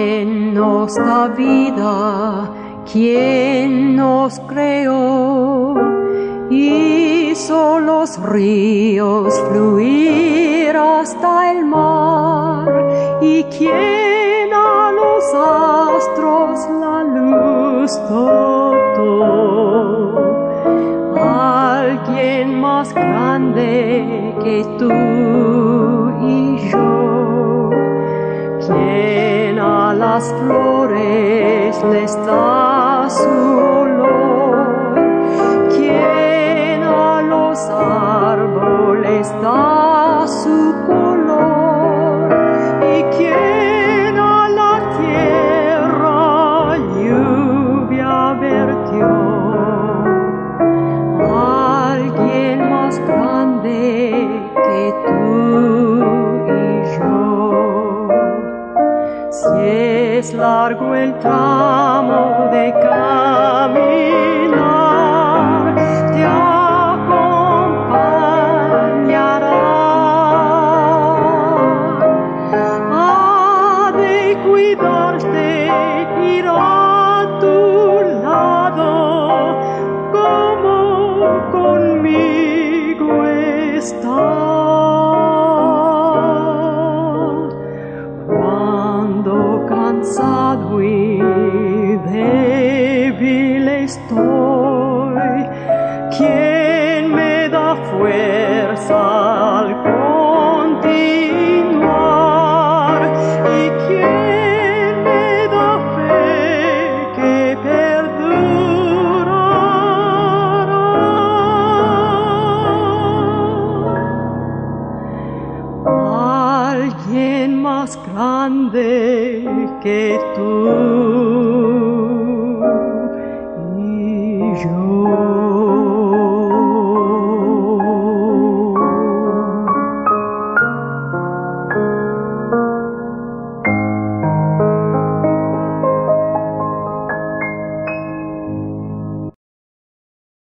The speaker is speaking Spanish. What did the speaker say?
¿Quién nos da vida? ¿Quién nos creó? Hizo los ríos fluir hasta el mar. ¿Y quién a los astros la luz dotó? Alguien más grande que tú las flores les da su olor? ¿Quién a los árboles da su color? ¿Y quién a la tierra lluvia vertió? Alguien más grande Si es largo el tramo de caminar, te acompañará. Ha de cuidarte, ir a tu estoy, ¿quién me da fuerza al continuar? ¿Y quién me da fe que perdurará? Alguien más grande que tú